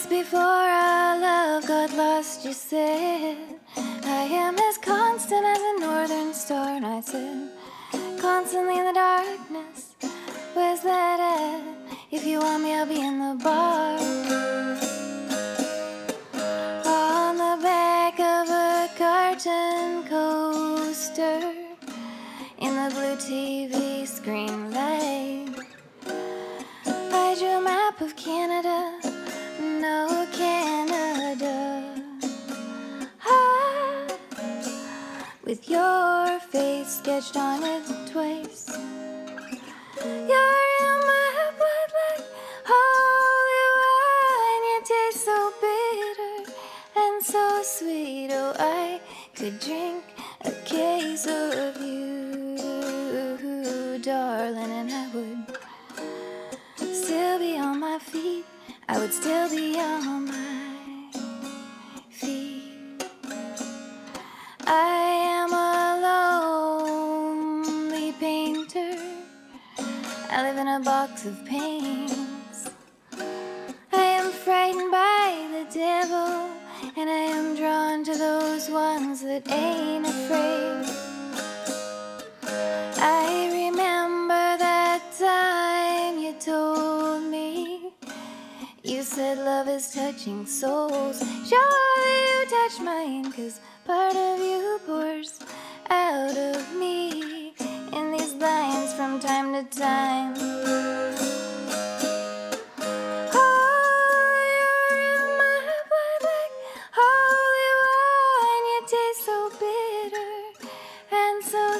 before our love got lost, you said, I am as constant as a northern star. And I said, constantly in the darkness, where's that at? If you want me, I'll be in the bar. On the back of a carton coaster, in the blue TV screen light. I drew a map of Canada, with your face sketched on it twice. You're in my blood like holy wine. You taste so bitter and so sweet. Oh, I could drink a case of you, darling, and I would still be on my feet. I would still be on my I live in a box of paints. I am frightened by the devil, and I am drawn to those ones that ain't afraid. I remember that time you told me. You said love is touching souls. Surely you touch mine, cause part of you pours out of me in these lines from time to time.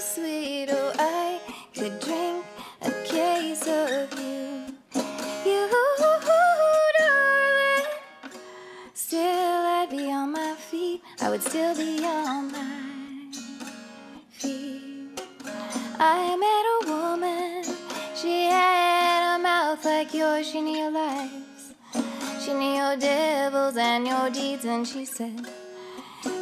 Sweet. Oh, I could drink a case of you. You, darling. Still, I'd be on my feet. I would still be on my feet. I met a woman. She had a mouth like yours. She knew your lives. She knew your devils and your deeds. And she said,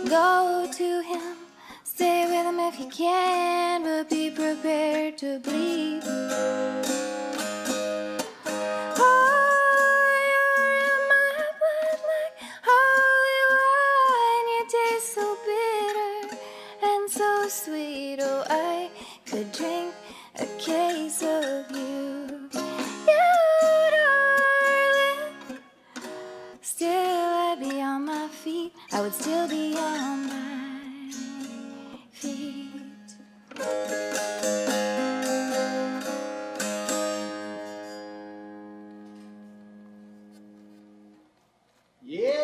Go to him. Stay with him if you can, but be prepared to bleed. Sweet. Oh, I could drink a case of you. You, darling. Still, I'd be on my feet. I would still be on my Yeah.